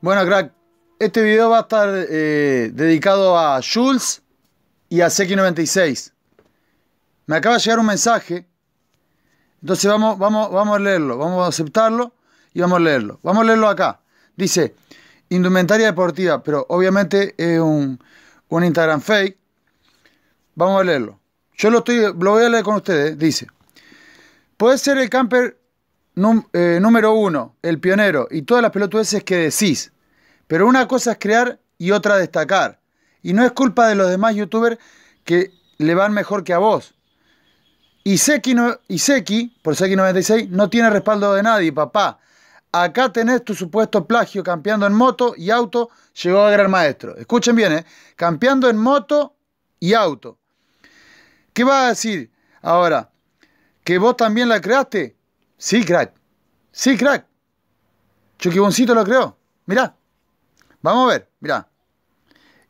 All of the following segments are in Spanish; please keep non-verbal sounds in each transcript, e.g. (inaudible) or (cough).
Bueno, crack, este video va a estar eh, dedicado a Jules y a Seki96. Me acaba de llegar un mensaje, entonces vamos, vamos, vamos a leerlo, vamos a aceptarlo y vamos a leerlo. Vamos a leerlo acá. Dice, indumentaria deportiva, pero obviamente es un, un Instagram fake. Vamos a leerlo. Yo lo, estoy, lo voy a leer con ustedes. Dice, puede ser el camper eh, número uno, el pionero, y todas las pelotudeces que decís. Pero una cosa es crear y otra destacar. Y no es culpa de los demás youtubers que le van mejor que a vos. Y Seki, no, y Seki por Seki96, no tiene respaldo de nadie, papá. Acá tenés tu supuesto plagio campeando en moto y auto, llegó a gran maestro. Escuchen bien, ¿eh? Campeando en moto y auto. ¿Qué vas a decir ahora? ¿Que vos también la creaste? Sí, crack. Sí, crack. Chuquiboncito lo creó. Mirá. Vamos a ver, mirá.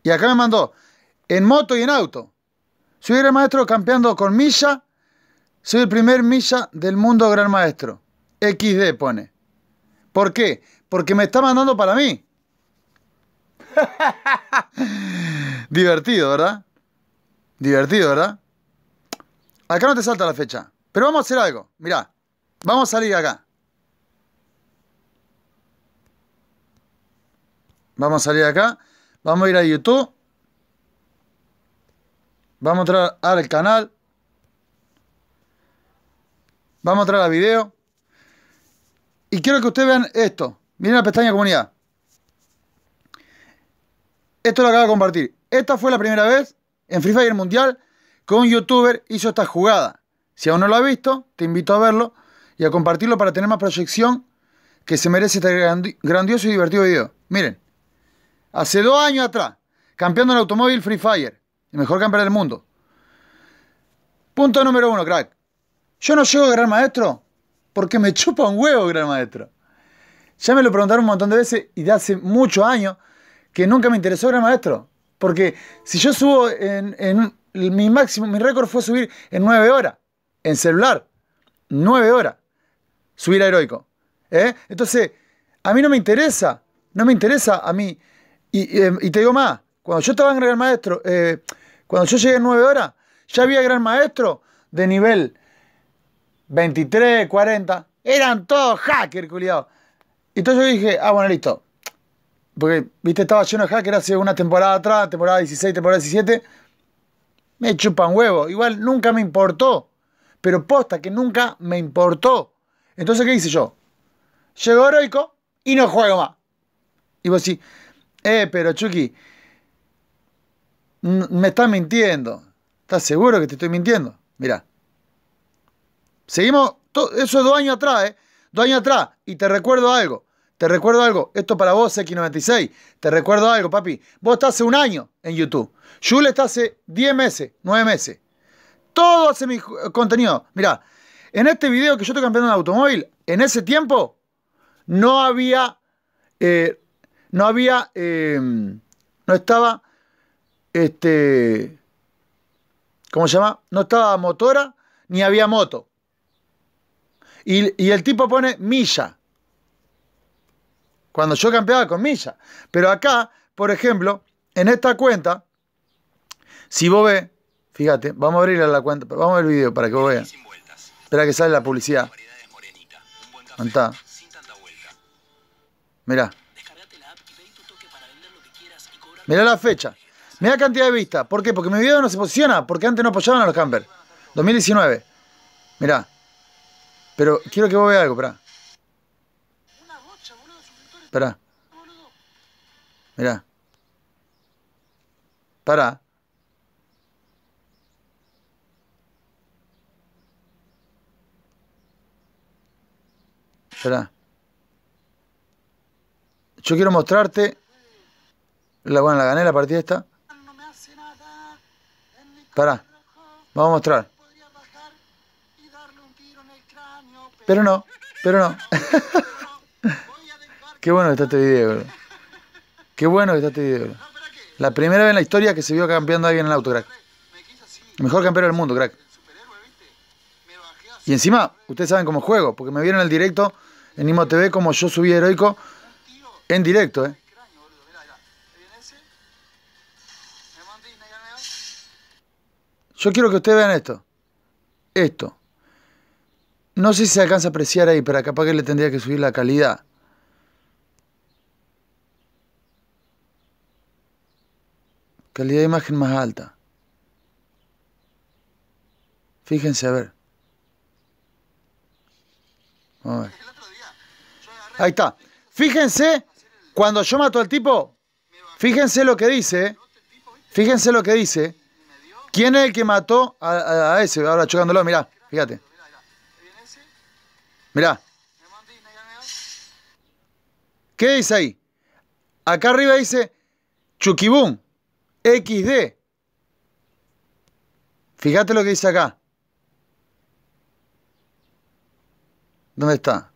Y acá me mandó en moto y en auto. Soy gran maestro campeando con milla. Soy el primer milla del mundo gran maestro. XD pone. ¿Por qué? Porque me está mandando para mí. (laughs) Divertido, ¿verdad? Divertido, ¿verdad? Acá no te salta la fecha. Pero vamos a hacer algo. Mirá. Vamos a salir acá. Vamos a salir acá. Vamos a ir a YouTube. Vamos a entrar al canal. Vamos a entrar a video. Y quiero que ustedes vean esto. Miren la pestaña comunidad. Esto lo acabo de compartir. Esta fue la primera vez en Free Fire Mundial que un youtuber hizo esta jugada. Si aún no lo has visto, te invito a verlo y a compartirlo para tener más proyección que se merece este grandioso y divertido video. Miren, hace dos años atrás, campeando en automóvil Free Fire, el mejor campeón del mundo. Punto número uno, crack. Yo no llego a Gran Maestro porque me chupa un huevo Gran Maestro. Ya me lo preguntaron un montón de veces y de hace muchos años que nunca me interesó Gran Maestro. Porque si yo subo en, en mi máximo, mi récord fue subir en nueve horas, en celular. Nueve horas subir a heroico. ¿eh? Entonces, a mí no me interesa, no me interesa a mí. Y, eh, te digo más, cuando yo estaba en Gran Maestro, eh, cuando yo llegué en 9 horas, ya había Gran Maestro de nivel 23, 40. Eran todos hackers, culiados. Entonces yo dije, ah, bueno, listo. Porque, viste, estaba lleno de hackers hace una temporada atrás, temporada 16, temporada 17. Me chupan huevo. Igual nunca me importó. Pero posta que nunca me importó. Entonces, ¿qué hice yo? Llego heroico y no juego más. Y vos decís, eh, pero Chucky, me estás mintiendo. ¿Estás seguro que te estoy mintiendo? Mira. Seguimos, eso es dos años atrás, ¿eh? Dos años atrás. Y te recuerdo algo. Te recuerdo algo. Esto para vos, X96. Te recuerdo algo, papi. Vos estás hace un año en YouTube. Jules está hace 10 meses, 9 meses. Todo hace mi contenido. Mira, en este video que yo estoy campeando en automóvil, en ese tiempo no había, eh, no había, eh, no estaba, este, ¿cómo se llama? No estaba motora ni había moto. Y, el tipo pone milla. Cuando yo campeaba con milla. Pero acá, por ejemplo, en esta cuenta, si vos ves, fíjate, vamos a abrirle la cuenta, vamos a ver el video para que vos veas. Espera que sale la publicidad. ¿Dónde está? Mirá. Mirá la fecha. Mirá la cantidad de vistas. ¿Por qué? Porque mi video no se posiciona. Porque antes no apoyaban a los campers. 2019. Mirá. Pero quiero que vos veas algo, esperá. Esperá. Mirá. Pará. Espera. Yo quiero mostrarte. La, bueno, la gané la partida esta. Pará. Vamos a mostrar. Pero no, pero no. (laughs) Qué bueno que está este video, bro. Qué bueno que está este video, La primera vez en la historia que se vio campeando alguien en el auto, crack. Mejor campeón del mundo, crack. Y encima, ustedes saben cómo juego, porque me vieron el directo en Imo TV como yo subí heroico En directo, ¿eh? Yo quiero que ustedes vean esto. Esto. No sé si se alcanza a apreciar ahí, pero capaz que le tendría que subir la calidad. Calidad de imagen más alta. Fíjense a ver. Vamos a ver. El otro día, yo agarré Ahí está. Fíjense, cuando yo mato al tipo, fíjense lo que dice. Fíjense lo que dice. ¿Quién es el que mató a, ese? Ahora chocándolo, mirá, fíjate. Mirá. ¿Qué dice ahí? Acá arriba dice Chukibum XD. Fíjate lo que dice acá. ¿Dónde está?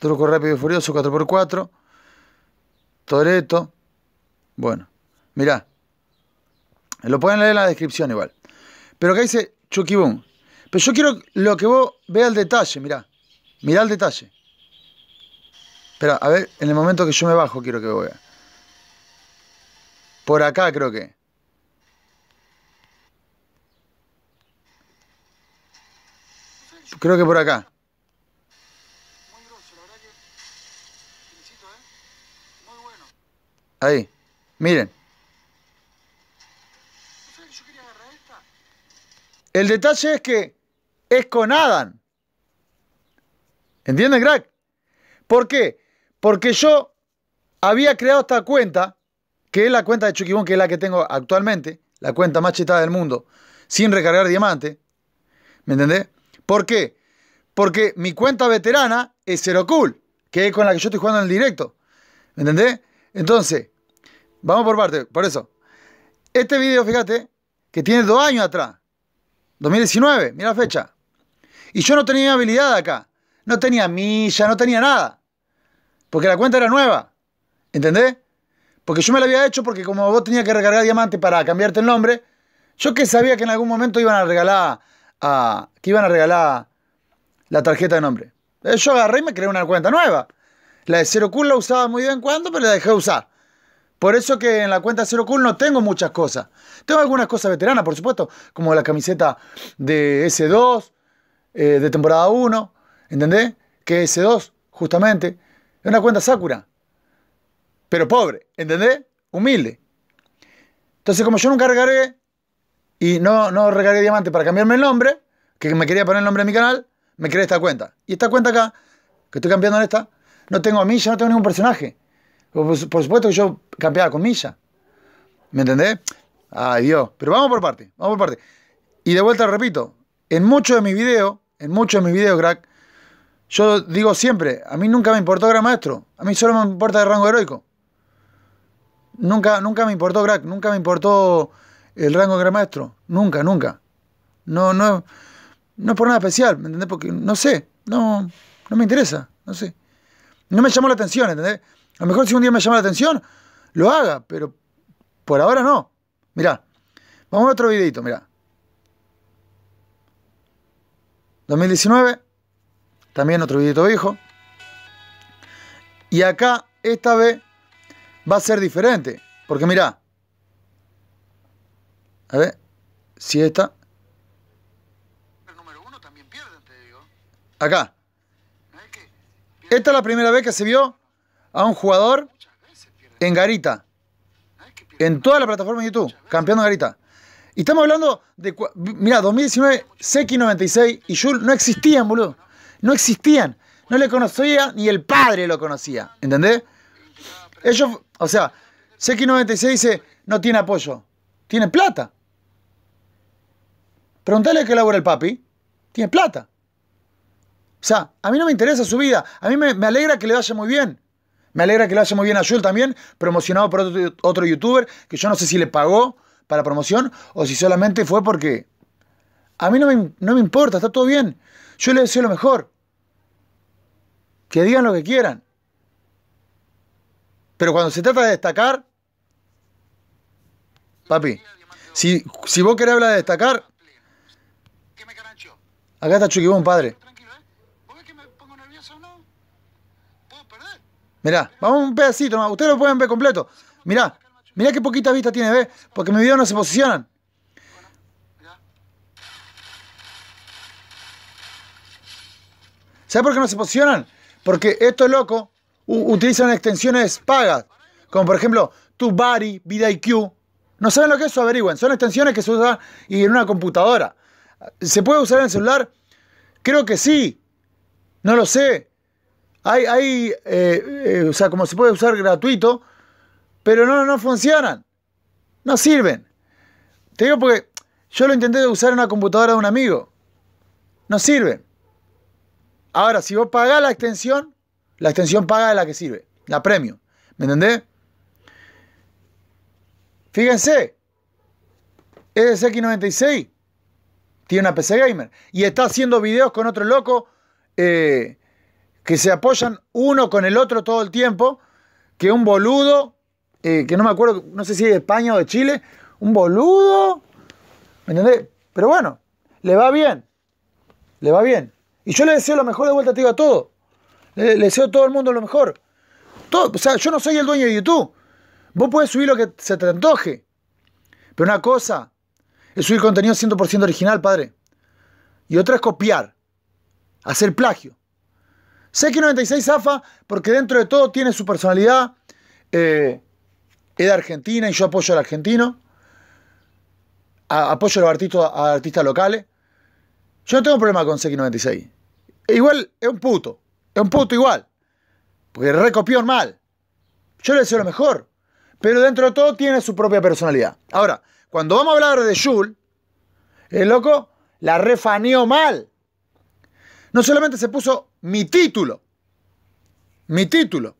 Truco rápido y furioso 4x4. Toreto. Bueno, mirá. Lo pueden leer en la descripción igual. Pero acá dice Chukibum. Pero yo quiero lo que vos veas el detalle, mirá. Mirá el detalle. Espera, a ver, en el momento que yo me bajo quiero que vea. Por acá creo que. Creo que por acá. Muy grosso. Muy bueno. Ahí. Miren. ¿No sabes que yo quería agarrar esta? El detalle es que es con Adam. ¿Entienden, crack? ¿Por qué? Porque yo había creado esta cuenta, que es la cuenta de Chukibun, que es la que tengo actualmente, la cuenta más chetada del mundo, sin recargar diamante. ¿Me entendés? ¿Por qué? Porque mi cuenta veterana es Zero Cool, que es con la que yo estoy jugando en el directo. ¿Me entendés? Entonces, vamos por parte, por eso. Este video, fíjate, que tiene dos años atrás. 2019, mira la fecha. Y yo no tenía habilidad acá. No tenía milla, no tenía nada. Porque la cuenta era nueva. ¿Entendés? Porque yo me la había hecho porque como vos tenías que recargar diamante para cambiarte el nombre, yo que sabía que en algún momento iban a regalar a, que iban a regalar la tarjeta de nombre. Eh, Yo agarré y me creé una cuenta nueva. La de Zero Cool la usaba muy bien cuando, pero la dejé de usar. Por eso que en la cuenta Zero Cool no tengo muchas cosas. Tengo algunas cosas veteranas, por supuesto, como la camiseta de S2, eh, de temporada 1, ¿entendés? Que S2, justamente, es una cuenta Sakura. Pero pobre, ¿entendés? Humilde. Entonces, como yo nunca recargué y no, no recargué diamante para cambiarme el nombre, que me quería poner el nombre de mi canal, me creé esta cuenta. Y esta cuenta acá, que estoy campeando en esta, no tengo a Milla, no tengo ningún personaje. Por, por supuesto que yo campeaba con Milla. ¿Me entendés? Ay Dios. Pero vamos por parte, vamos por parte. Y de vuelta repito, en muchos de mis videos, en muchos de mis videos, crack, yo digo siempre, a mí nunca me importó Gran Maestro. A mí solo me importa el rango heroico. Nunca, nunca me importó crack, nunca me importó el rango de Gran Maestro. Nunca, nunca. No, no, no es por nada especial, ¿me entendés? Porque no sé, no, no me interesa, no sé. No me llamó la atención, ¿entendés? A lo mejor si un día me llama la atención, lo haga, pero por ahora no. Mirá, vamos a otro videito, mirá. 2019, también otro videito viejo. Y acá, esta vez, va a ser diferente. Porque mirá. A ver, si esta. El número uno también pierden, te digo. Acá. ¿No es que Esta es la primera vez que se vio a un jugador en Garita. En toda la plataforma de YouTube. Campeón de Garita. Y estamos hablando de. Mira, 2019, Seki 96 y Jul no existían, boludo. No existían. No le conocía ni el padre lo conocía. ¿Entendés? Ellos, o sea, Seki 96 dice, no tiene apoyo. Tiene plata. Preguntale qué labora el papi. Tiene plata. O sea, a mí no me interesa su vida. A mí me, alegra que le vaya muy bien. Me alegra que le vaya muy bien a Jul también, promocionado por otro, otro youtuber, que yo no sé si le pagó para promoción o si solamente fue porque... A mí no me, no me importa, está todo bien. Yo le deseo lo mejor. Que digan lo que quieran. Pero cuando se trata de destacar, papi, si, si vos querés hablar de destacar. Acá está Chuquibón, padre. Tranquilo, ¿eh? ¿Vos ves que me pongo nervioso o no? ¿Puedo perder Mirá, vamos un pedacito nomás. Ustedes lo pueden ver completo. Mirá, mirá qué poquita vista tiene, ¿ves? Porque mis videos no se posicionan. ¿Sabes por qué no se posicionan? Porque estos locos utilizan extensiones pagas. Como por ejemplo, TubeBuddy, VidIQ. No saben lo que es eso, averigüen. Son extensiones que se usan y en una computadora. ¿Se puede usar en el celular? Creo que sí. No lo sé. Hay, hay eh, eh, o sea, como se puede usar gratuito, pero no, no funcionan. No sirven. Te digo porque yo lo intenté usar en una computadora de un amigo. No sirven. Ahora, si vos pagás la extensión, la extensión paga de la que sirve, la premium. ¿Me entendés? Fíjense, EDX96 tiene una PC gamer y está haciendo videos con otro loco eh, que se apoyan uno con el otro todo el tiempo, que un boludo, eh, que no me acuerdo, no sé si es de España o de Chile, un boludo, ¿me entendés? Pero bueno, le va bien, le va bien. Y yo le deseo lo mejor de vuelta, te digo a todo. Le, deseo a todo el mundo lo mejor. Todo, o sea, yo no soy el dueño de YouTube. Vos podés subir lo que se te antoje. Pero una cosa es subir contenido 100% original, padre. Y otra es copiar. Hacer plagio. Sé que 96 zafa porque dentro de todo tiene su personalidad. eh, es de Argentina y yo apoyo al argentino. Apoyo a los artistas, a artistas locales. Yo no tengo problema con X96. E igual es un puto. Es un puto igual. Porque recopió mal. Yo le deseo lo mejor. Pero dentro de todo tiene su propia personalidad. Ahora, cuando vamos a hablar de Jules, el loco la refaneó mal. No solamente se puso mi título. Mi título.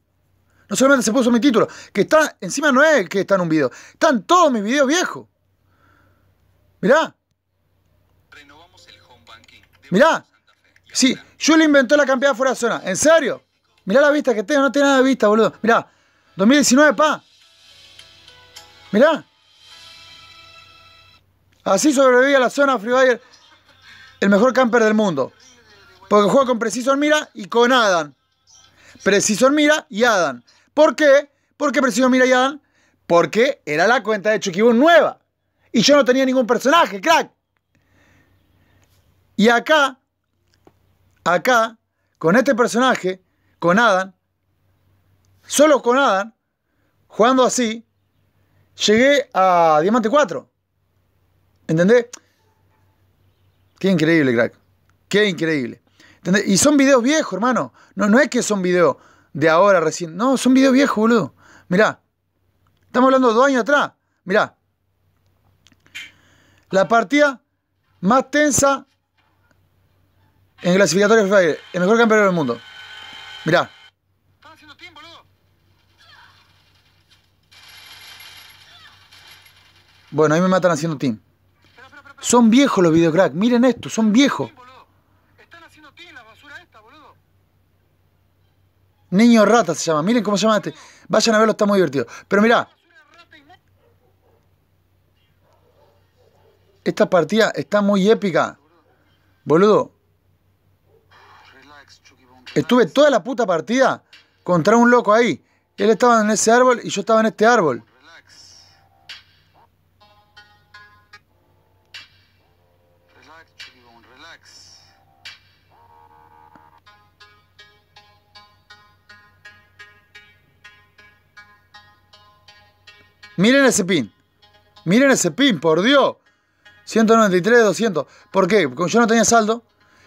No solamente se puso mi título. Que está, encima no es el que está en un video. Están todos mis videos viejos. Mirá. Renovamos el home banking de Mirá. Sí, Jules inventó la campeada fuera de zona. ¿En serio? Mirá la vista que tengo, no tiene nada de vista, boludo. Mirá, 2019, pa. Mirá. Así sobreviví a la zona Free Fire, el mejor camper del mundo. Porque juega con Precision Mira y con Adam. Precision Mira y Adam. ¿Por qué? ¿Por qué Precision Mira y Adam? Porque era la cuenta de Chucky Boom nueva. Y yo no tenía ningún personaje, crack. Y acá, acá, con este personaje, con Adam, solo con Adam, jugando así, llegué a Diamante 4. ¿Entendés? Qué increíble, crack. Qué increíble. Y son videos viejos, hermano. No, no es que son videos de ahora recién. No, son videos viejos, boludo. Mirá. Estamos hablando de dos años atrás. Mirá. La partida más tensa en clasificatorio de Free. El mejor campeón del mundo. Mirá. Bueno, ahí me matan haciendo team. Espera, espera, espera. espera. Son viejos los videos, crack. Miren esto, son viejos. Niño rata se llama. Miren cómo se llama este. Vayan a verlo, está muy divertido. Pero mirá, esta partida está muy épica. Boludo, estuve toda la puta partida contra un loco ahí. Él estaba en ese árbol y yo estaba en este árbol. Miren ese pin. Miren ese pin, por Dios. 193, 200. ¿Por qué? Porque yo no tenía saldo.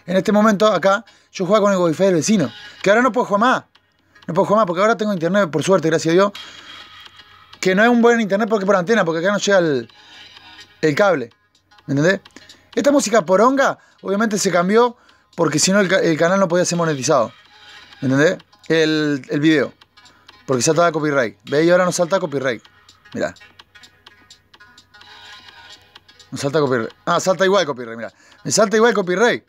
En este momento, acá, yo jugaba con el wifi del vecino. Que ahora no puedo jugar más. No puedo jugar más porque ahora tengo internet, por suerte, gracias a Dios. Que no es un buen internet porque por antena, porque acá no llega el, el cable. ¿Me entendés? Esta música poronga, obviamente se cambió porque si no el, ca- el canal no podía ser monetizado. ¿Me entendés? El, el video. Porque saltaba copyright. ¿Veis? Y ahora no salta copyright. Mirá. No salta copyright. Ah, salta igual copyright, mirá. Me salta igual copyright.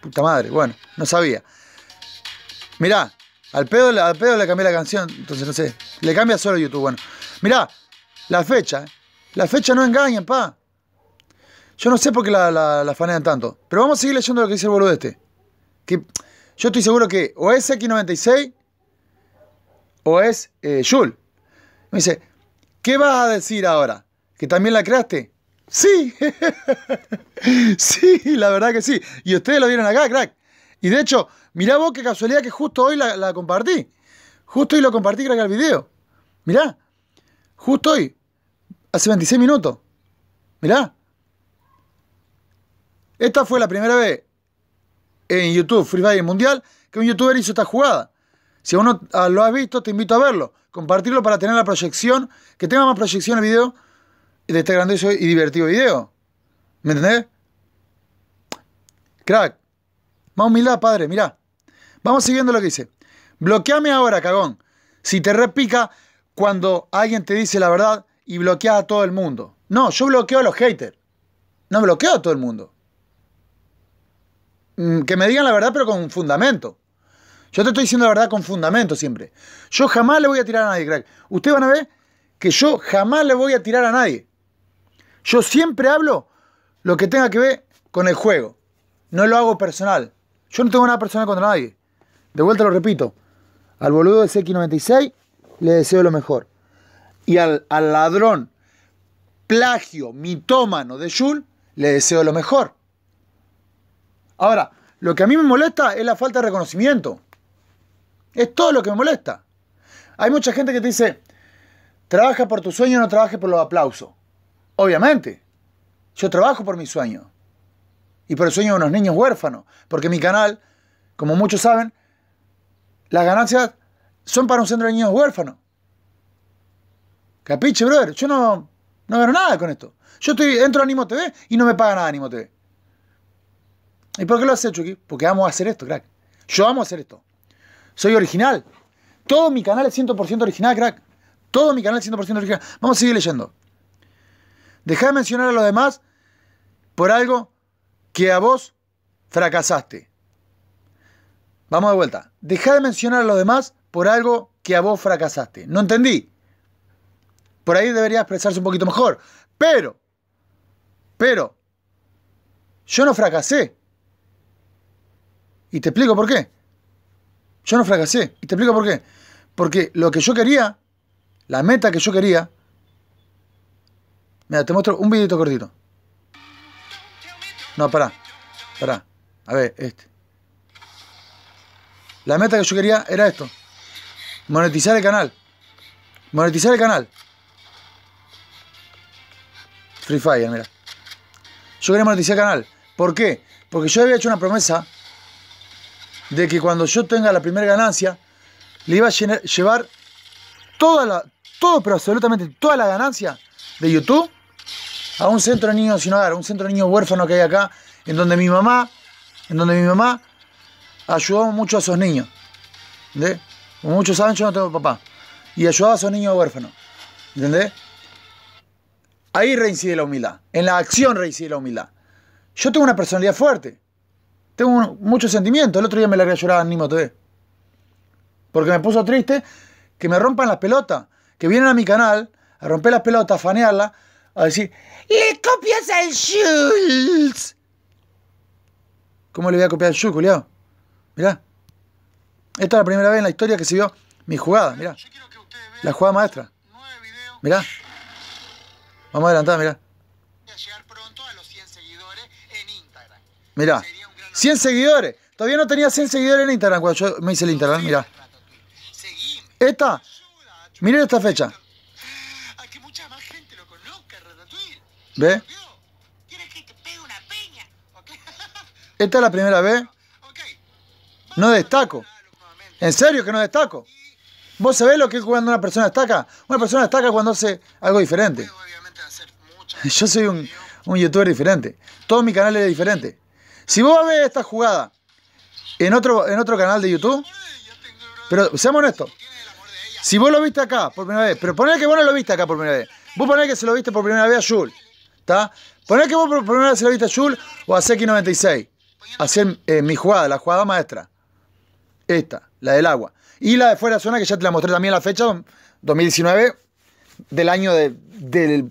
Puta madre, bueno, no sabía. Mirá, al pedo, al pedo le cambié la canción, entonces no sé. Le cambia solo YouTube, bueno. Mirá, la fecha. eh. La fecha no engaña, pa. Yo no sé por qué la, la, fanean tanto. Pero vamos a seguir leyendo lo que dice el boludo este. Que yo estoy seguro que o es X96 o es eh, Jul. Me dice, ¿qué vas a decir ahora? ¿Que también la creaste? Sí, (laughs) sí, la verdad que sí. Y ustedes lo vieron acá, crack. Y de hecho, mirá vos qué casualidad que justo hoy la, compartí. Justo hoy lo compartí, crack, el video. Mirá, justo hoy, hace 26 minutos. Mirá. Esta fue la primera vez en YouTube, Free Fire Mundial, que un youtuber hizo esta jugada. Si aún no ah, lo has visto, te invito a verlo. Compartirlo para tener la proyección, que tenga más proyección el video de este grandioso y divertido video. ¿Me entendés? Crack. Más humildad, padre, mirá. Vamos siguiendo lo que dice. Bloqueame ahora, cagón. Si te repica cuando alguien te dice la verdad y bloqueas a todo el mundo. No, yo bloqueo a los haters. No bloqueo a todo el mundo. Mm, Que me digan la verdad, pero con fundamento. Yo te estoy diciendo la verdad con fundamento siempre. Yo jamás le voy a tirar a nadie, crack. Ustedes van a ver que yo jamás le voy a tirar a nadie. Yo siempre hablo lo que tenga que ver con el juego. No lo hago personal. Yo no tengo nada personal contra nadie. De vuelta lo repito. Al boludo de CX96 le deseo lo mejor. Y al, al ladrón, plagio, mitómano de Jul, le deseo lo mejor. Ahora, lo que a mí me molesta es la falta de reconocimiento. Es todo lo que me molesta. Hay mucha gente que te dice, trabaja por tu sueño, no trabajes por los aplausos. Obviamente, yo trabajo por mi sueño. Y por el sueño de unos niños huérfanos. Porque mi canal, como muchos saben, las ganancias son para un centro de niños huérfanos. Capiche, brother. Yo no, no gano nada con esto. Yo estoy, entro a Animo TV y no me paga nada Animo TV. ¿Y por qué lo has hecho aquí? Porque amo hacer esto, crack. Yo amo hacer esto. Soy original. Todo mi canal es 100% original, crack. Todo mi canal es 100% original. Vamos a seguir leyendo. Deja de mencionar a los demás por algo que a vos fracasaste. Vamos de vuelta. Deja de mencionar a los demás por algo que a vos fracasaste. No entendí. Por ahí debería expresarse un poquito mejor. Pero, pero, yo no fracasé. Y te explico por qué. Yo no fracasé. Y te explico por qué. Porque lo que yo quería, la meta que yo quería. Mira, te muestro un videito cortito. No, pará. Pará. A ver, este. La meta que yo quería era esto. Monetizar el canal. Monetizar el canal. Free Fire, mira. Yo quería monetizar el canal. ¿Por qué? Porque yo había hecho una promesa de que cuando yo tenga la primera ganancia, le iba a llenar- llevar toda la, todo, pero absolutamente toda la ganancia de YouTube a un centro de niños sin hogar, un centro de niños huérfanos que hay acá, en donde mi mamá, en donde mi mamá ayudó mucho a esos niños. ¿Entendés? Como muchos saben, yo no tengo papá. Y ayudaba a esos niños huérfanos. ¿Entendés? Ahí reincide la humildad. En la acción reincide la humildad. Yo tengo una personalidad fuerte. Tengo muchos sentimientos. El otro día me largué a llorar a Animo TV. Porque me puso triste que me rompan las pelotas. Que vienen a mi canal a romper las pelotas, a fanearla, a decir, ¡Le copias al Schultz! ¿Cómo le voy a copiar al Schultz, culiao? Mirá. Esta es la primera vez en la historia que se vio mi jugada, mirá. La jugada maestra. Mirá. Vamos a adelantar, mirá. Voy a llegar pronto a los 100 seguidores en Instagram. Mirá. Sería un gran 100 seguidores. Todavía no tenía 100 seguidores en Instagram cuando yo me hice el Instagram, mirá. Esta, miren esta fecha. ¿Ve? Esta es la primera vez. No destaco. En serio que no destaco. ¿Vos sabés lo que es cuando una persona destaca? Una persona destaca cuando hace algo diferente. (laughs) Yo soy un, un youtuber diferente. Todo mi canal es diferente. Si vos ves esta jugada en otro, en otro canal de YouTube, pero seamos honestos, si vos lo viste acá por primera vez, pero poné que vos no lo viste acá por primera vez, vos poné que se lo viste por primera vez a Jul, ¿está? Poné que vos por primera vez se lo viste a Jul o a Seki96, hacer eh, mi jugada, la jugada maestra. Esta, la del agua. Y la de fuera de zona, que ya te la mostré también la fecha, 2019, del año de, de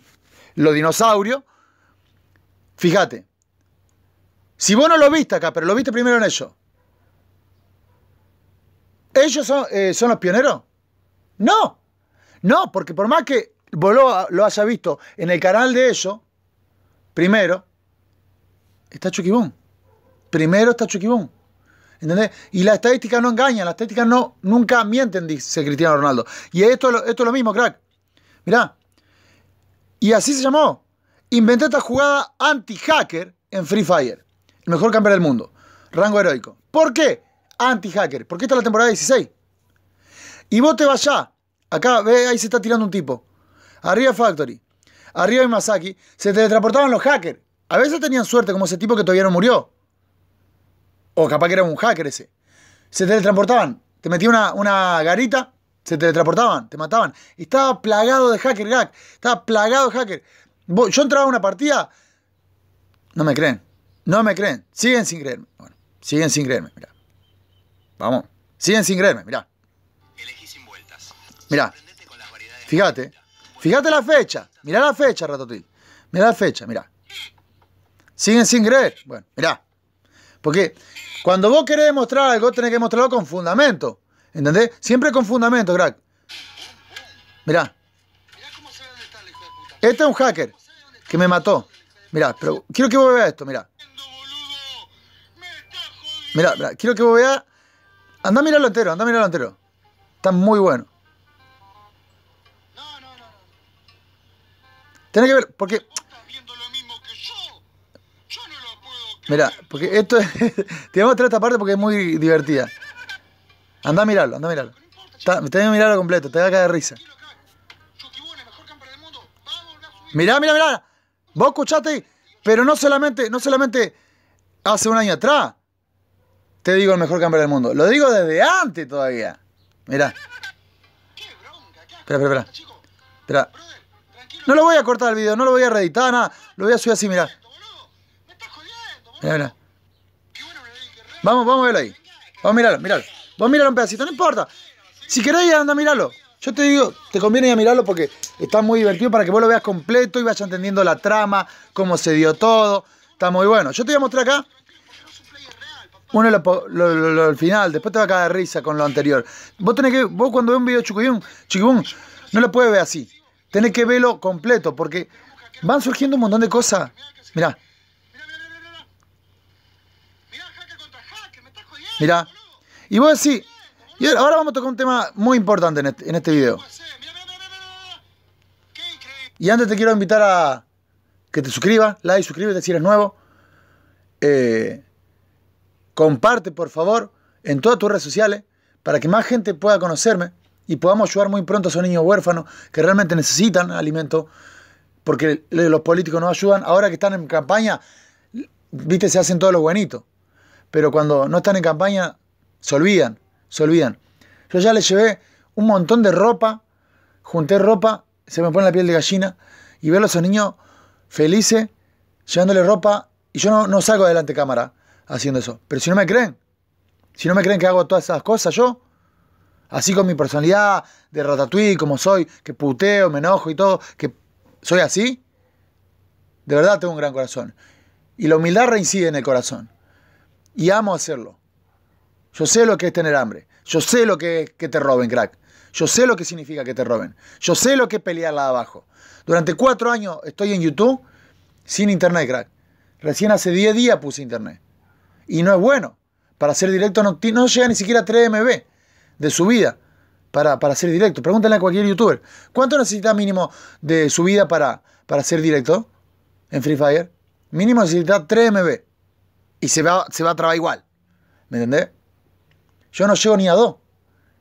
los dinosaurios. Fíjate. Si vos no lo viste acá, pero lo viste primero en ellos. ¿Ellos son, eh, son los pioneros? No, no, porque por más que vos lo, haya visto en el canal de ellos, primero, está Boom. Primero está Boom. ¿Entendés? Y la estadística no engaña, la estadística no, nunca mienten, dice Cristiano Ronaldo. Y esto, esto es lo mismo, crack. Mirá. Y así se llamó. Inventé esta jugada anti-hacker en Free Fire. Mejor campeón del mundo. Rango heroico. ¿Por qué? Anti-hacker. Porque esta es la temporada 16. Y vos te vas allá. Acá, ve, ahí se está tirando un tipo. Arriba Factory. Arriba Masaki. Se teletransportaban los hackers. A veces tenían suerte, como ese tipo que todavía no murió. O capaz que era un hacker ese. Se teletransportaban. Te metía una, una garita, se teletransportaban, te mataban. Estaba plagado de hacker, Gak. Estaba plagado de hacker. Yo entraba a una partida. No me creen. No me creen. Siguen sin creerme. Bueno, siguen sin creerme. Mirá. Vamos. Siguen sin creerme. Mirá. Elegí sin vueltas. Mirá. Fíjate. Fíjate la fecha. Mirá la fecha, Ratatouille. Mirá la fecha, mirá. Siguen sin creer. Bueno, mirá. Porque cuando vos querés demostrar algo, tenés que mostrarlo con fundamento. ¿Entendés? Siempre con fundamento, crack. Mirá. Este es un hacker que me mató. Mirá, pero quiero que vos veas esto, mirá. Mirá, mirá, quiero que vos veas. Anda a mirarlo entero, anda a mirarlo entero. Está muy bueno. No, no, no. Tenés que ver, porque Estás viendo lo mismo que yo. Yo no lo puedo creer. Mira, porque esto es. (laughs) te voy a mostrar esta parte porque es muy divertida. Anda a mirarlo, anda a mirarlo. Tenés que mirarlo completo, te va a caer de risa. Mirá, mirá, mirá. Vos escuchaste, pero no solamente, no solamente hace un año atrás te digo el mejor campeón del mundo. Lo digo desde antes todavía. Mirá, ¡Qué bronca! ¿Qué espera, espera, espera. No lo voy a cortar el video, no lo voy a reeditar, nada. Lo voy a subir así, mirá. Mirá, mirá. Vamos, vamos a verlo ahí. Vamos a mirarlo, miralo. Vamos a mirarlo un pedacito, no importa. Si querés, anda a mirarlo. Yo te digo, te conviene ir a mirarlo porque está muy divertido para que vos lo veas completo y vayas entendiendo la trama, cómo se dio todo. Está muy bueno. Yo te voy a mostrar acá uno lo, lo- lo- al final, después te va a caer risa con lo anterior. Vos tenés que, vos cuando ves un video de Chucuyún, Chucuyún, no lo puedes ver así. Tenés que verlo completo porque van surgiendo un montón de cosas. Mirá, Mirá. Y vos decís, y ahora vamos a tocar un tema muy importante en este, en este video. Y antes te quiero invitar a que te suscribas, like, suscríbete si eres nuevo. Eh, comparte, por favor, en todas tus redes sociales para que más gente pueda conocerme y podamos ayudar muy pronto a esos niños huérfanos que realmente necesitan alimento porque los políticos no ayudan. Ahora que están en campaña, viste, se hacen todos los buenitos. Pero cuando no están en campaña, se olvidan, se olvidan. Yo ya les llevé un montón de ropa, junté ropa, se me pone la piel de gallina y verlos a esos niños felices, llevándole ropa, y yo no, no salgo adelante cámara haciendo eso. Pero si no me creen, si no me creen que hago todas esas cosas yo, así con mi personalidad de ratatouille, como soy, que puteo, me enojo y todo, que soy así, de verdad tengo un gran corazón. Y la humildad reincide en el corazón. Y amo hacerlo. Yo sé lo que es tener hambre. Yo sé lo que es que te roben, crack. Yo sé lo que significa que te roben. Yo sé lo que es pelearla abajo. Durante cuatro años estoy en YouTube sin internet, crack. Recién hace 10 días puse internet. Y no es bueno. Para hacer directo no, llega ni siquiera a 3 MB de subida para, para hacer directo. Pregúntale a cualquier youtuber. ¿Cuánto necesita mínimo de subida para, para hacer directo en Free Fire? Mínimo necesita 3 MB. Y se va, se va a trabar igual. ¿Me entendés? Yo no llego ni a 2.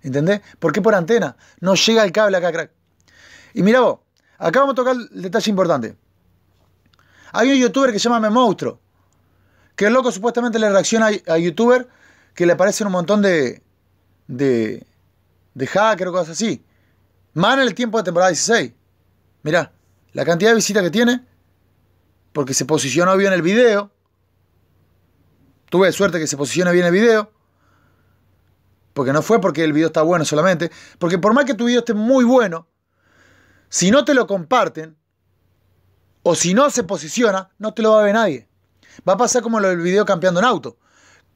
¿Entendés? ¿Por qué por antena? No llega el cable acá, crack. Y mira vos, acá vamos a tocar el detalle importante. Hay un youtuber que se llama Memonstro. Que el loco supuestamente le reacciona a, youtuber que le aparecen un montón de. de. de hacker o cosas así. Más en el tiempo de temporada 16. Mirá, la cantidad de visitas que tiene. Porque se posicionó bien el video. Tuve suerte que se posicione bien el video. Porque no fue porque el video está bueno solamente. Porque por más que tu video esté muy bueno, si no te lo comparten, o si no se posiciona, no te lo va a ver nadie. Va a pasar como del video campeando en auto.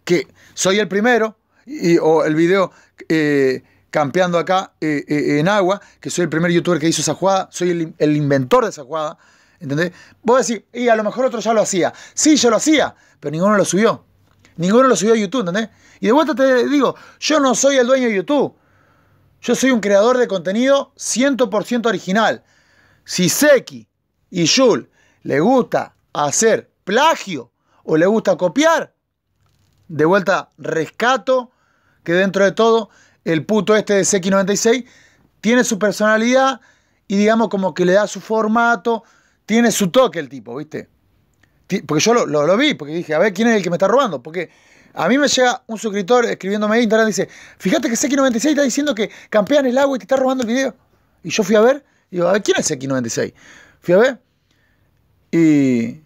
Que soy el primero, y, o el video eh, campeando acá eh, eh, en agua, que soy el primer youtuber que hizo esa jugada, soy el, el inventor de esa jugada, ¿entendés? Vos decís, y a lo mejor otro ya lo hacía. Sí, yo lo hacía, pero ninguno lo subió. Ninguno lo subió a YouTube, ¿entendés? Y de vuelta te digo, yo no soy el dueño de YouTube. Yo soy un creador de contenido 100% original. Si Seki y Yul le gusta hacer plagio o le gusta copiar, de vuelta rescato que dentro de todo el puto este de Seki 96 tiene su personalidad y digamos como que le da su formato, tiene su toque el tipo, ¿viste? Porque yo lo, lo- vi, porque dije, a ver quién es el que me está robando, porque a mí me llega un suscriptor escribiéndome en Instagram dice, fíjate que Seki 96 está diciendo que campean el agua y te está robando el video. Y yo fui a ver, y digo, a ver, ¿quién es Seki 96? Fui a ver y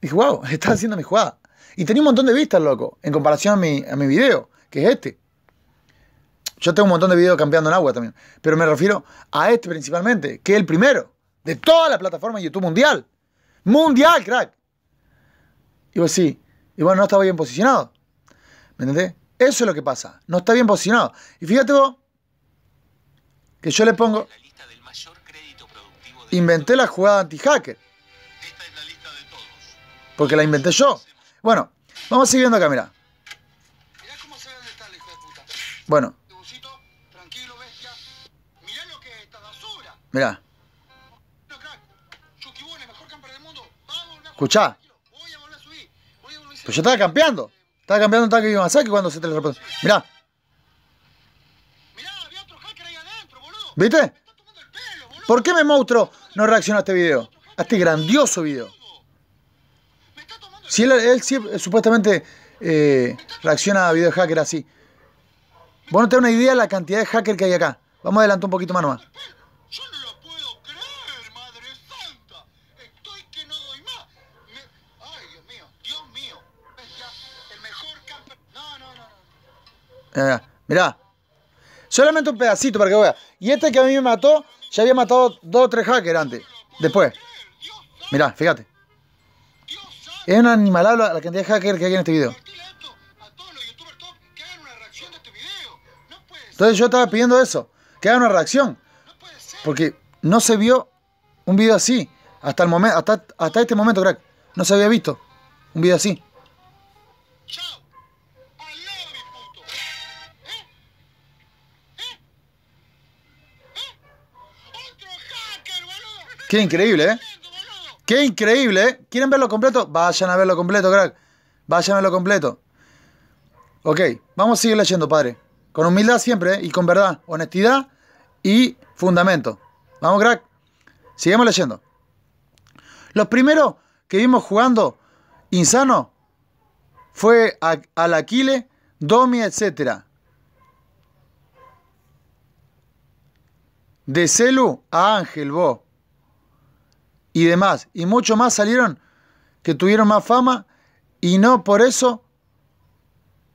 dije, wow, (laughs) está haciendo mi jugada. Y tenía un montón de vistas, loco, en comparación a mi, a mi video, que es este. Yo tengo un montón de videos campeando en agua también. Pero me refiero a este principalmente, que es el primero de toda la plataforma de YouTube mundial. Mundial, crack. Y vos sí. Y bueno, no estaba bien posicionado. ¿Me entendés? Eso es lo que pasa. No está bien posicionado. Y fíjate vos que yo le pongo. Inventé la jugada anti-hacker. Porque la inventé yo. Bueno, vamos a seguir viendo acá, mirá. Mirá cómo se ve dónde está el hijo de puta. Bueno, tranquilo, bestia. Mirá lo que es esta basura. mirá. Escuchá. Pero yo estaba campeando. Estaba campeando un tanque de cuando se teletransportó. Mirá, Mirá, había otro hacker ahí adentro, boludo. ¿viste? ¿Por qué me monstruo no reaccionó a este video? A este grandioso video. Me está tomando el Si él, él siempre- supuestamente eh, reacciona a videos de hacker así. Vos no te das una idea de la cantidad de hacker que hay acá. Vamos a adelantar un poquito más nomás. Yo no lo puedo creer, madre santa. Estoy que no doy más. Me- Ay, Dios mío, Dios mío. El mejor campeón. No, no, no. Mirá, mirá. Solamente un pedacito para que veas. Y este que a mí me mató, ya había matado dos o tres hackers antes. Después. Mirá, fíjate. Es un animalado la cantidad de hackers que hay en este video. Una Entonces yo estaba pidiendo eso. Que haga una reacción. Porque no se vio un video así. Hasta el momento, hasta, hasta este momento, crack. No se había visto un video así. Qué increíble, ¿eh? Qué increíble, ¿eh? ¿Quieren verlo completo? Vayan a verlo completo, crack. Vayan a verlo completo. Ok, vamos a seguir leyendo, padre. Con humildad siempre, ¿eh? Y con verdad, honestidad y fundamento. Vamos, crack. Sigamos leyendo. Los primeros que vimos jugando insano fue al Aquile, Domi, etc. De Celu a Ángel, vos y demás. Y muchos más salieron que tuvieron más fama y no por eso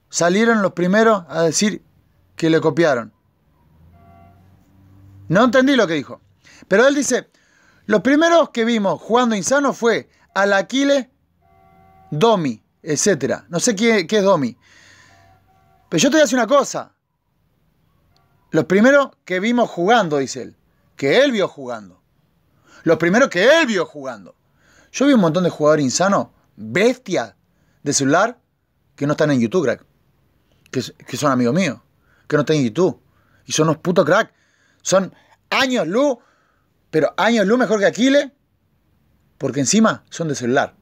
salieron los primeros a decir que le copiaron. No entendí lo que dijo. Pero él dice, los primeros que vimos jugando insano fue al Domi, etc. No sé qué, qué es Domi. Pero yo te voy a decir una cosa. Los primeros que vimos jugando, dice él. Que él vio jugando. Los primeros que él vio jugando. Yo vi un montón de jugadores insanos, bestias de celular, que no están en YouTube, crack. Que, son amigos míos. Que no están en YouTube. Y son unos putos crack. Son años luz, pero años luz mejor que Aquiles. Porque encima son de celular.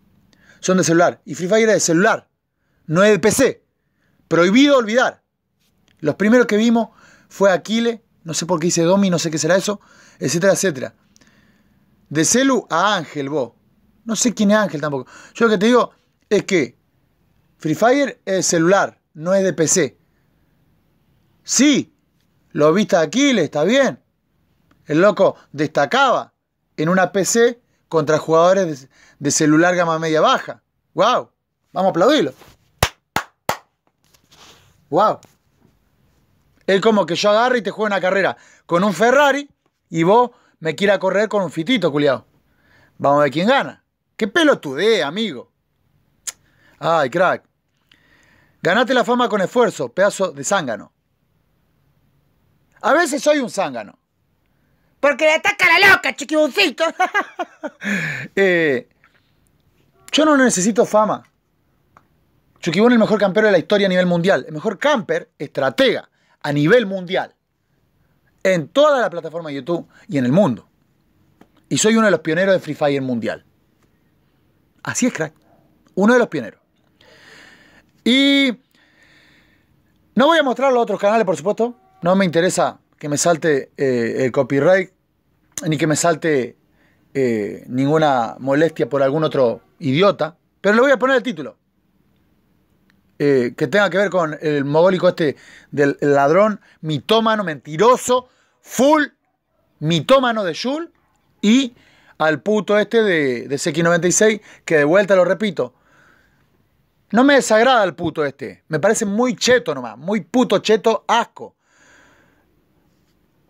Son de celular. Y Free Fire es de celular. No es de PC. Prohibido olvidar. Los primeros que vimos fue Aquiles. No sé por qué dice Domi, no sé qué será eso. Etcétera, etcétera. De Celu a Ángel, vos. No sé quién es Ángel tampoco. Yo lo que te digo es que Free Fire es celular, no es de PC. Sí, lo viste aquí, le está bien. El loco destacaba en una PC contra jugadores de, celular gama media baja. ¡Wow! Vamos a aplaudirlo. ¡Wow! Es como que yo agarre y te juegue una carrera con un Ferrari y vos me quiera correr con un fitito, culiao. Vamos a ver quién gana. ¿Qué pelotudé, amigo? Ay, crack. Ganate la fama con esfuerzo, pedazo de zángano. A veces soy un zángano. Porque le ataca la loca, chiquibuncito. (laughs) eh, yo no necesito fama. Chuquibón es el mejor campero de la historia a nivel mundial. El mejor camper, estratega, a nivel mundial. En toda la plataforma de YouTube y en el mundo. Y soy uno de los pioneros de Free Fire mundial. Así es, crack. Uno de los pioneros. Y no voy a mostrar los otros canales, por supuesto. No me interesa que me salte eh, el copyright, ni que me salte eh, ninguna molestia por algún otro idiota. Pero le voy a poner el título. Eh, que tenga que ver con el mogólico este del ladrón, mitómano, mentiroso, full mitómano de Jul y al puto este de, de CX96, que de vuelta lo repito, no me desagrada el puto este, me parece muy cheto nomás, muy puto cheto, asco.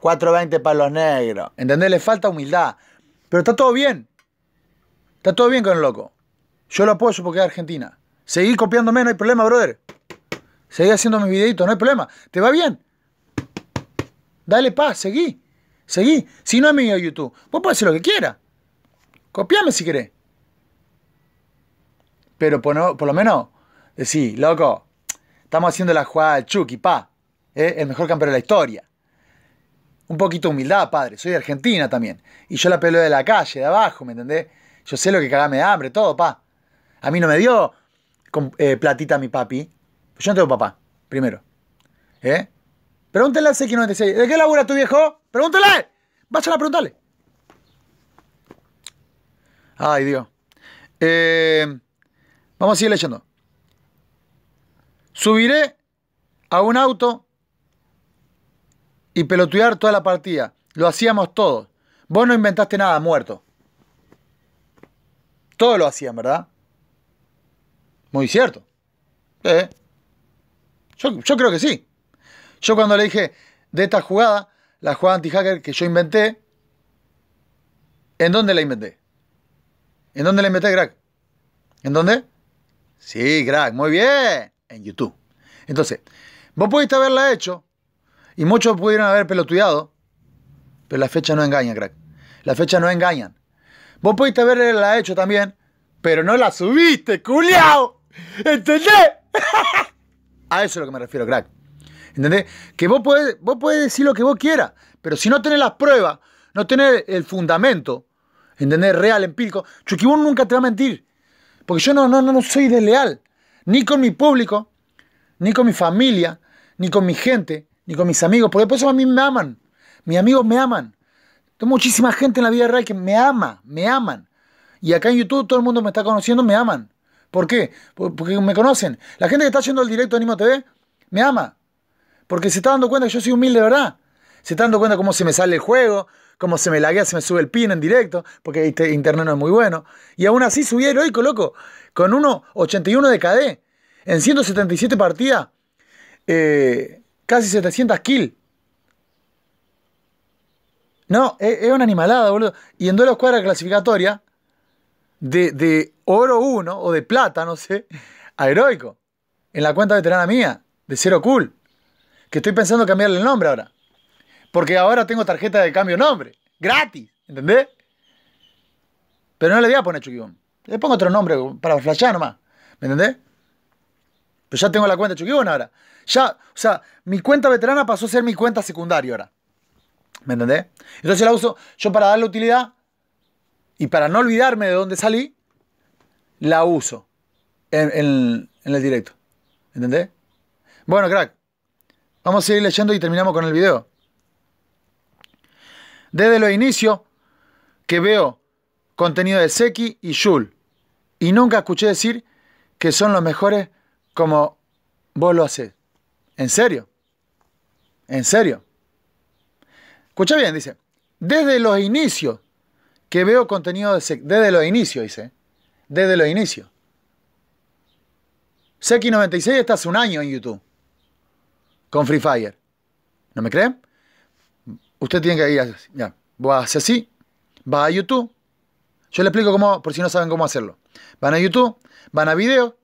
420 para los negros, ¿entendés? Le falta humildad, pero está todo bien, está todo bien con el loco. Yo lo apoyo porque es Argentina. Seguí copiándome, no hay problema, brother. Seguí haciendo mis videitos, no hay problema. ¿Te va bien? Dale paz, seguí. Seguí. Si no es mío YouTube, vos podés hacer lo que quieras. Copiame si querés. Pero por, lo menos, decís, loco, estamos haciendo la jugada del Chucky, pa. ¿eh? El mejor campeón de la historia. Un poquito de humildad, padre. Soy de Argentina también. Y yo la peleo de la calle, de abajo, ¿me entendés? Yo sé lo que cagame de hambre, todo, pa. A mí no me dio con, eh, platita mi papi. Yo no tengo papá, primero. ¿Eh? Pregúntale al CX96. ¿De qué labura tu viejo? Pregúntale. Vayan a preguntarle. Ay, Dios. Eh, vamos a seguir leyendo. Subiré a un auto y pelotudear toda la partida. Lo hacíamos todos. Vos no inventaste nada, muerto. Todos lo hacían, ¿verdad? Muy cierto. Eh. Yo, creo que sí. Yo cuando le dije de esta jugada, la jugada anti-hacker que yo inventé, ¿en dónde la inventé? ¿En dónde la inventé, crack? ¿En dónde? Sí, crack, muy bien. En YouTube. Entonces, vos pudiste haberla hecho y muchos pudieron haber pelotudeado, pero la fecha no engaña, crack. La fecha no engañan. Vos pudiste haberla hecho también, pero no la subiste, culiao. ¿Entendés? (laughs) A eso es lo que me refiero, crack. ¿Entendés? Que vos podés, vos decir lo que vos quieras, pero si no tenés las pruebas, no tenés el fundamento, ¿entendés? Real, empírico, Chuquibón nunca te va a mentir. Porque yo no, no, no, no soy desleal, ni con mi público, ni con mi familia, ni con mi gente, ni con mis amigos, porque por eso a mí me aman. Mis amigos me aman. Tengo muchísima gente en la vida real que me ama, me aman. Y acá en YouTube todo el mundo me está conociendo, me aman. ¿Por qué? Por- Porque me conocen. La gente que está haciendo el directo de Animo TV me ama. Porque se está dando cuenta que yo soy humilde de verdad. Se está dando cuenta cómo se me sale el juego, cómo se me laguea, se me sube el pin en directo, porque este internet no es muy bueno. Y aún así subí heroico, loco, con 1.81 de KD, en 177 partidas, eh, casi 700 kills. No, es, es una animalada, boludo. Y en duelo escuadra clasificatoria, de, de oro 1 o de plata, no sé, a heroico. En la cuenta veterana mía, de cero cool. Que estoy pensando cambiarle el nombre ahora. Porque ahora tengo tarjeta de cambio nombre. Gratis. ¿Entendés? Pero no le voy a poner Chuquibón. Le pongo otro nombre para flashear nomás. ¿Me entendés? Pero ya tengo la cuenta Chuquibón ahora. Ya, o sea, mi cuenta veterana pasó a ser mi cuenta secundaria ahora. ¿Me entendés? Entonces la uso yo para darle utilidad y para no olvidarme de dónde salí, la uso en, el directo. ¿Entendés? Bueno, crack. Vamos a seguir leyendo y terminamos con el video. Desde los inicios que veo contenido de Seki y Shul. Y nunca escuché decir que son los mejores como vos lo haces. ¿En serio? ¿En serio? Escucha bien, dice. Desde los inicios que veo contenido de. Desde los inicios, dice. Desde los inicios. Seki96 está hace un año en YouTube. Con Free Fire. ¿No me creen? Usted tiene que ir así. Ya. Va así. Va a YouTube. Yo le explico cómo, por si no saben cómo hacerlo. Van a YouTube, van a video.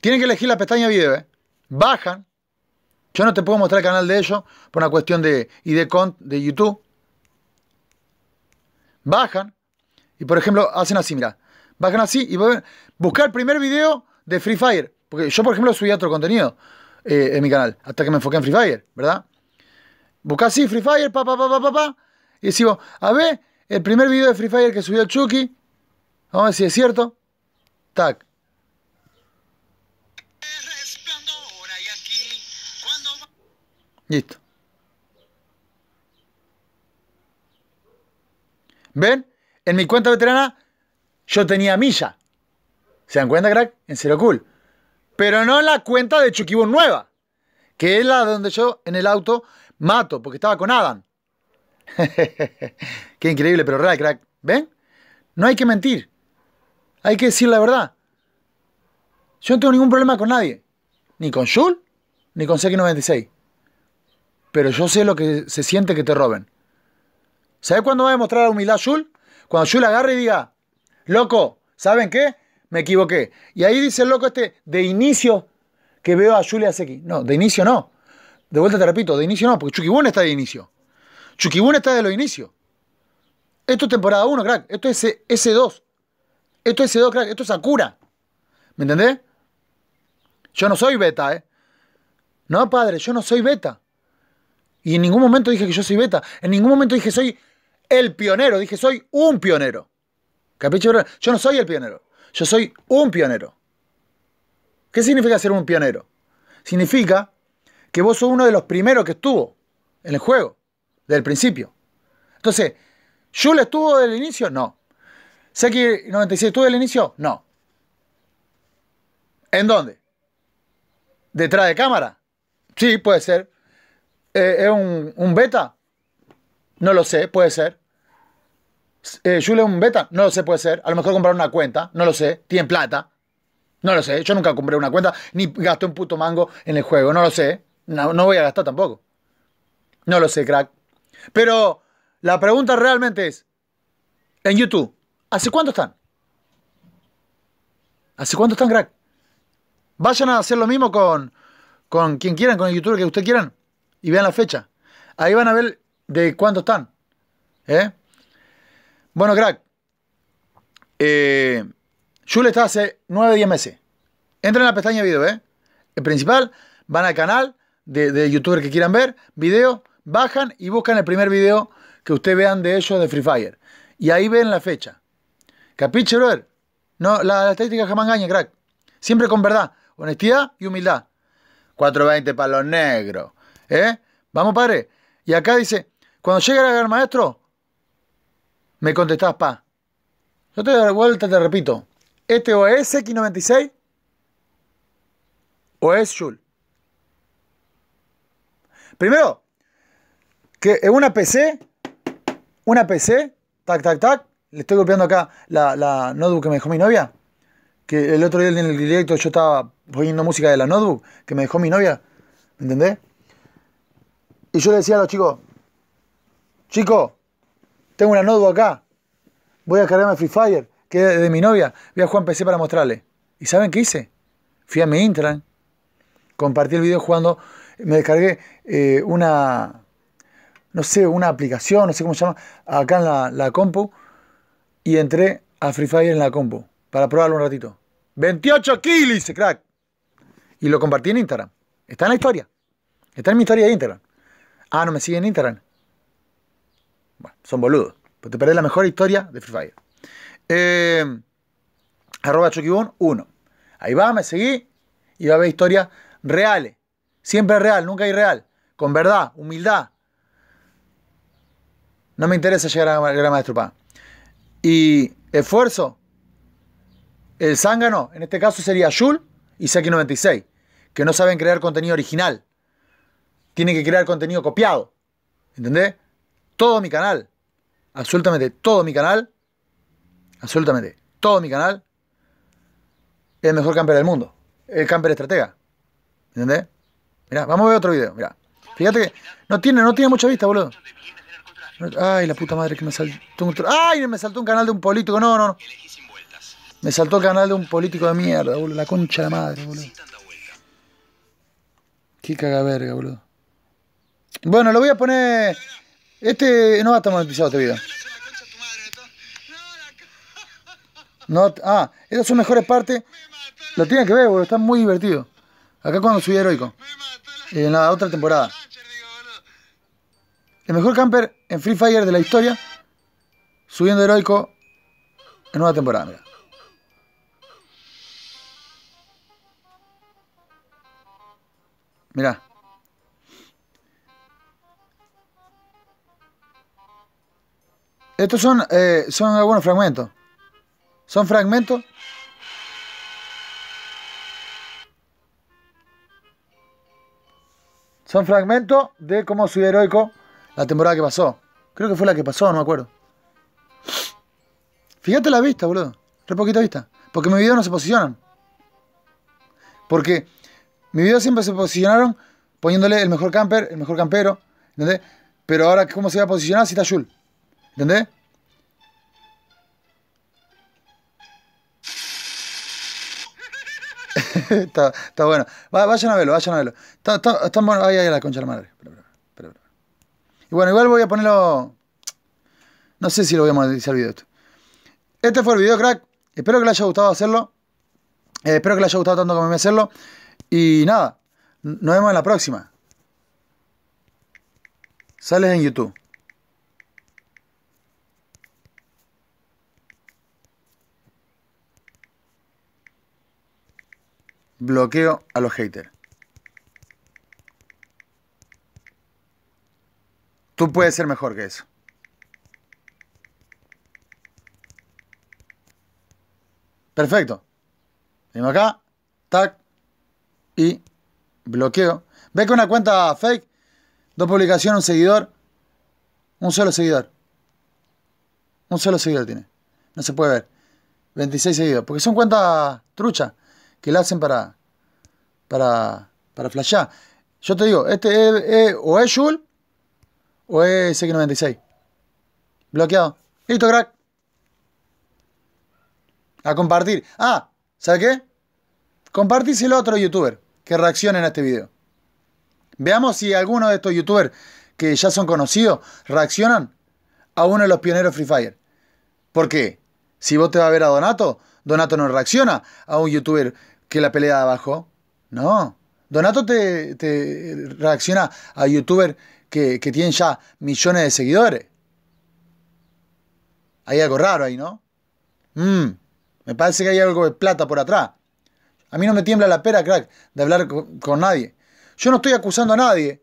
Tienen que elegir la pestaña video, ¿eh? Bajan. Yo no te puedo mostrar el canal de ellos por una cuestión de ID de YouTube. Bajan y, por ejemplo, hacen así, mira. Bajan así y buscar el primer video de Free Fire. Porque yo, por ejemplo, subí otro contenido eh, en mi canal, hasta que me enfoqué en Free Fire, ¿verdad? Buscá así Free Fire, pa, pa, pa, pa, pa, pa, y decimos, a ver, el primer video de Free Fire que subió el Chucky, vamos a ver si es cierto. Tac. Listo. ¿Ven? En mi cuenta veterana yo tenía milla. ¿Se dan cuenta, crack? En Zero Cool. Pero no en la cuenta de Chuquibun nueva. Que es la donde yo en el auto mato, porque estaba con Adam. (laughs) Qué increíble, pero real, crack. ¿Ven? No hay que mentir. Hay que decir la verdad. Yo no tengo ningún problema con nadie. Ni con Shul, ni con X96 pero yo sé lo que se siente que te roben. ¿Sabes cuándo va a demostrar la humildad Shul? Cuando Shul agarre y diga, loco, ¿saben qué? Me equivoqué. Y ahí dice el loco este, de inicio, que veo a Shul y a Seki. No, de inicio no. De vuelta te repito, de inicio no, porque Chukibun está de inicio. Chukibun está de los inicios. Esto es temporada 1, crack. Esto es S2. Esto es S2, crack. Esto es Sakura. ¿Me entendés? Yo no soy beta, ¿eh? No, padre, yo no soy beta. Y en ningún momento dije que yo soy beta. En ningún momento dije soy el pionero. Dije soy un pionero. ¿Capiche? Yo no soy el pionero. Yo soy un pionero. ¿Qué significa ser un pionero? Significa que vos sos uno de los primeros que estuvo en el juego. Desde el principio. Entonces, ¿Yul estuvo desde el inicio? No. ¿Seki 96 estuvo desde el inicio? No. ¿En dónde? ¿Detrás de cámara? Sí, puede ser. Eh, ¿Es un beta? No lo sé, puede ser. Eh, ¿Yule es un beta? No lo sé, puede ser. A lo mejor comprar una cuenta, no lo sé. Tienen plata. No lo sé. Yo nunca compré una cuenta ni gasté un puto mango en el juego. No lo sé. No, no voy a gastar tampoco. No lo sé, crack. Pero la pregunta realmente es: en YouTube, ¿hace cuánto están? ¿Hace cuánto están, crack? Vayan a hacer lo mismo con, con quien quieran, con el youtuber que ustedes quieran. Y vean la fecha. Ahí van a ver de cuánto están. ¿Eh? Bueno, crack. Eh, está hace 9-10 meses. Entren en la pestaña de video, ¿eh? El principal, van al canal de, de youtuber que quieran ver, video, bajan y buscan el primer video que ustedes vean de ellos de Free Fire. Y ahí ven la fecha. ¿Capiche, brother? No, la, la estadística jamás engaña, crack. Siempre con verdad, honestidad y humildad. 420 para los negros. ¿Eh? Vamos, padre. Y acá dice, cuando llegue el maestro, me contestás, pa. Yo te doy vuelta, te repito. Este o es X96 o es Shul. Primero, que en una PC, una PC, tac, tac, tac, le estoy golpeando acá la, la notebook que me dejó mi novia. Que el otro día en el directo yo estaba poniendo música de la notebook que me dejó mi novia. ¿Me entendés? Y yo le decía a los chicos, chicos, tengo una notebook acá. Voy a cargarme Free Fire, que es de mi novia. Voy a jugar en PC para mostrarle. ¿Y saben qué hice? Fui a mi Instagram, compartí el video jugando, me descargué eh, una, no sé, una aplicación, no sé cómo se llama, acá en la, la compu, y entré a Free Fire en la compu para probarlo un ratito. 28 kills, dice crack. Y lo compartí en Instagram. Está en la historia. Está en mi historia de Instagram. Ah, no me siguen en Instagram. Son boludos. Pues te perdés la mejor historia de Free Fire. Eh, arroba Chokibun 1. Ahí va, me seguí y va a ver historias reales. Siempre real, nunca irreal. Con verdad, humildad. No me interesa llegar a gran maestro pa. Y esfuerzo. El zángano, en este caso sería Yul y Seki96, que no saben crear contenido original. Tienen que crear contenido copiado. ¿Entendés? Todo mi canal, absolutamente todo mi canal, absolutamente todo mi canal, es el mejor camper del mundo. El camper estratega. ¿Entendés? Mirá, vamos a ver otro video. Mirá. Fíjate que no tiene, no tiene mucha vista, boludo. Ay, la puta madre que me saltó un... Ay, me saltó un canal de un político. No, no, no. Me saltó el canal de un político de mierda, boludo. La concha de la madre, boludo. Qué cagaverga, boludo. Bueno, lo voy a poner. Este no va a estar monetizado este video. No, (laughs) ah, esas son mejores partes. Lo tienen que ver, boludo. Está muy divertido. Acá cuando subí heroico. la En la otra temporada. El mejor camper en Free Fire de la historia. Subiendo heroico en nueva temporada, mira. Mirá. Estos son, eh, son algunos fragmentos. Son fragmentos. Son fragmentos de cómo subió heroico la temporada que pasó. Creo que fue la que pasó, no me acuerdo. Fíjate la vista, boludo. Re poquita vista. Porque mis videos no se posicionan. Porque mis videos siempre se posicionaron poniéndole el mejor camper, el mejor campero. ¿Entendés? Pero ahora, ¿cómo se va a posicionar si está Jul? ¿Entendés? (laughs) está, está bueno. Va- vayan a verlo, vayan a verlo. Está, está, está bueno. Ahí, ahí la concha de la madre. Espera, espera, espera. Y bueno, igual voy a ponerlo. No sé si lo voy a monetizar el video esto. Este fue el video, crack. Espero que le haya gustado hacerlo. Eh, espero que le haya gustado tanto como a mí hacerlo. Y nada, nos vemos en la próxima. Sales en YouTube. Bloqueo a los haters. Tú puedes ser mejor que eso. Perfecto. Venimos acá, tac, y bloqueo. Ve que una cuenta fake, dos publicaciones, un seguidor, un solo seguidor. Un solo seguidor tiene. No se puede ver. 26 seguidores. Porque son cuentas truchas que la hacen para, para, para flashear. Yo te digo, este es, o es Jul o es X96. Bloqueado. Listo, crack. A compartir. Ah, ¿sabe qué? Compartíselo a otro youtuber que reaccionen a este video. Veamos si alguno de estos youtubers que ya son conocidos reaccionan a uno de los pioneros Free Fire. ¿Por qué? Si vos te vas a ver a Donato, Donato no reacciona a un youtuber que la pelea de abajo. No. Donato te, reacciona a youtubers que, que tienen ya millones de seguidores. Hay algo raro ahí, ¿no? Mm, me parece que hay algo de plata por atrás. A mí no me tiembla la pera, crack, de hablar con, con nadie. Yo no estoy acusando a nadie.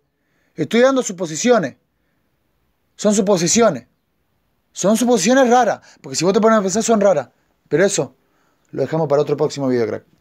Estoy dando suposiciones. Son suposiciones. Son suposiciones raras. Porque si vos te pones a pensar, son raras. Pero eso lo dejamos para otro próximo video, crack.